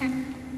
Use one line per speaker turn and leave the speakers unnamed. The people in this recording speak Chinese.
嗯